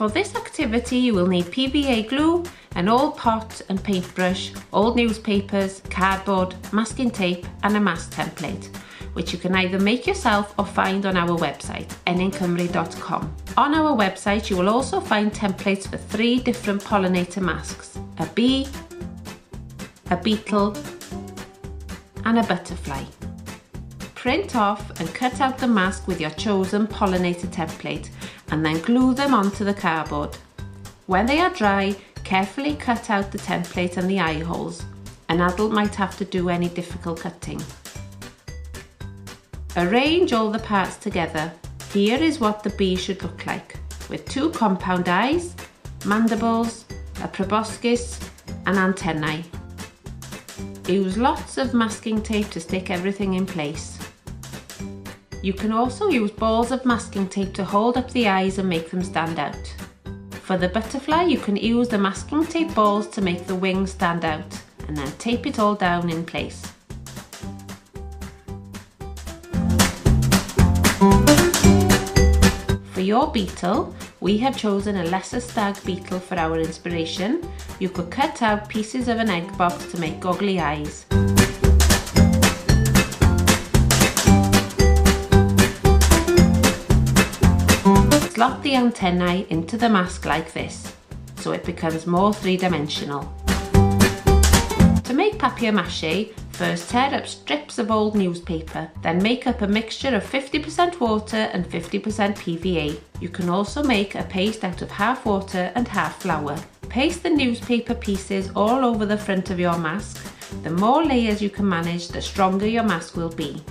For this activity you will need PVA glue, an old pot and paintbrush, old newspapers, cardboard, masking tape and a mask template which you can either make yourself or find on our website, ennyncymru.com. On our website you will also find templates for three different pollinator masks, a bee, a beetle and a butterfly. Print off and cut out the mask with your chosen pollinator template and then glue them onto the cardboard. When they are dry, carefully cut out the template and the eye holes. An adult might have to do any difficult cutting. Arrange all the parts together. Here is what the bee should look like, with two compound eyes, mandibles, a proboscis and antennae. Use lots of masking tape to stick everything in place. You can also use balls of masking tape to hold up the eyes and make them stand out. For the butterfly you can use the masking tape balls to make the wings stand out and then tape it all down in place. For your beetle, we have chosen a lesser stag beetle for our inspiration. You could cut out pieces of an egg box to make goggly eyes. Slot the antennae into the mask like this, so it becomes more three-dimensional. To make papier-mâché, First tear up strips of old newspaper, then make up a mixture of 50% water and 50% PVA. You can also make a paste out of half water and half flour. Paste the newspaper pieces all over the front of your mask. The more layers you can manage, the stronger your mask will be.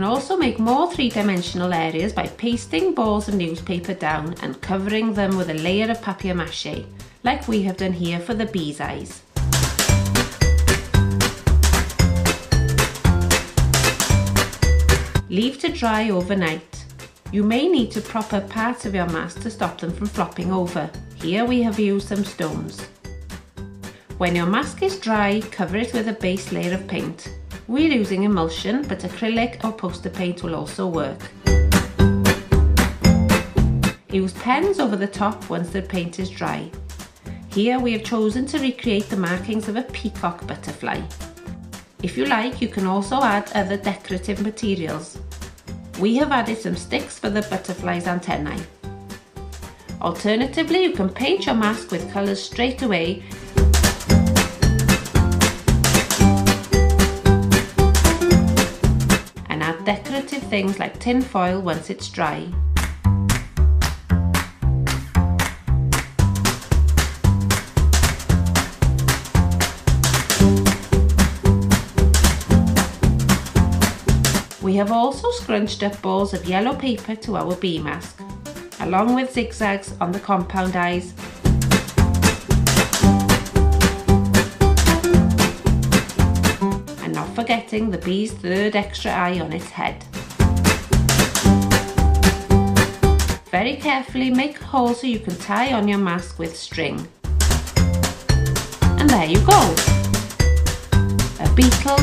Can also make more three-dimensional areas by pasting balls of newspaper down and covering them with a layer of papier-mâché, like we have done here for the bee's eyes. Leave to dry overnight. You may need to prop up parts of your mask to stop them from flopping over. Here we have used some stones. When your mask is dry, cover it with a base layer of paint. We're using emulsion, but acrylic or poster paint will also work. Use pens over the top once the paint is dry. Here we have chosen to recreate the markings of a peacock butterfly. If you like, you can also add other decorative materials. We have added some sticks for the butterfly's antennae. Alternatively, you can paint your mask with colours straight away decorative things like tin foil once it's dry. We have also scrunched up balls of yellow paper to our bee mask, along with zigzags on the compound eyes And not forgetting the bee's third extra eye on its head. Very carefully make a hole so you can tie on your mask with string. And there you go! A beetle,